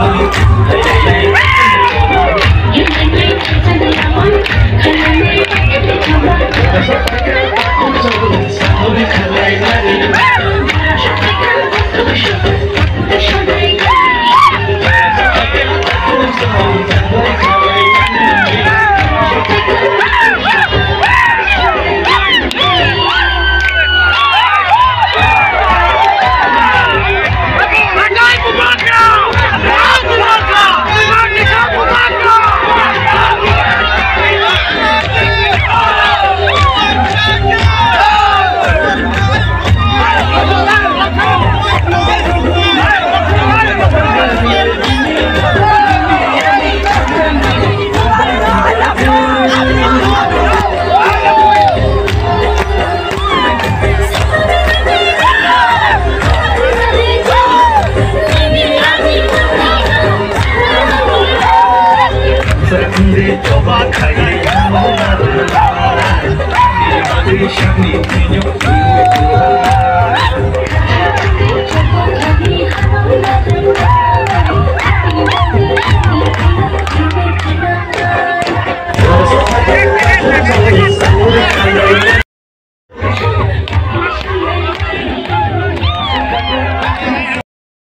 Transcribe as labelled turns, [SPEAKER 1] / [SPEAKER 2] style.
[SPEAKER 1] Hallelujah. खरी चोबा खरी